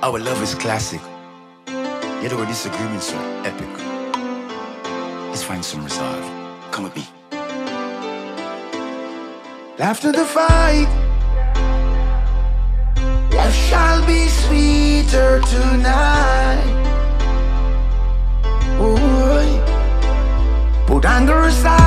Our love is classic. Yet our disagreements are epic. Let's find some resolve. Come with me. After the fight, life shall be sweeter tonight. Ooh, put anger aside.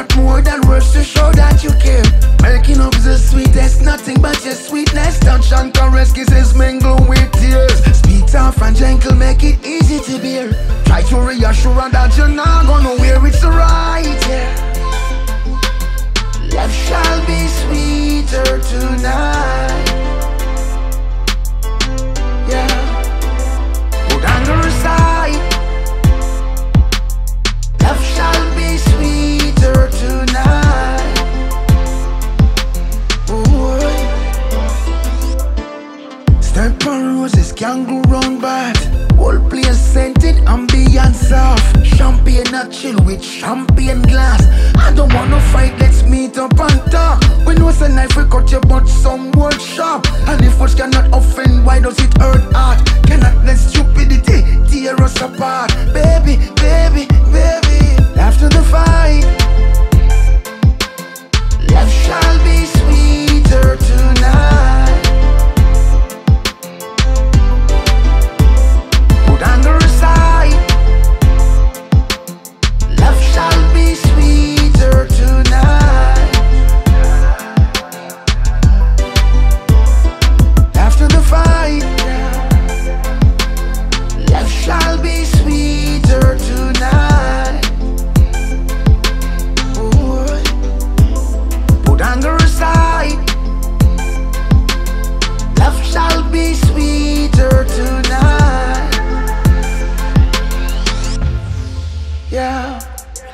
Lot more than words to show that you care. Making up the sweetest, nothing but your sweetness. Touch and caress, kisses mingle with tears. Speak tough and gentle, make it easy to bear. Try to reassure her that you're not gonna wear it's right. Yeah. Life shall be sweeter On roses, can't go wrong, but whole place scented, ambience soft. Champagne, not chill with champagne glass. I don't wanna fight, let's meet up and talk. We know it's a knife, we cut your butt some word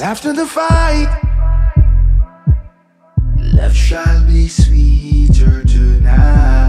After the fight, love shall be sweeter tonight.